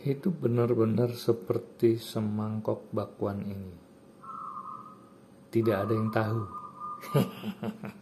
itu benar-benar seperti semangkok bakwan ini. Tidak ada yang tahu.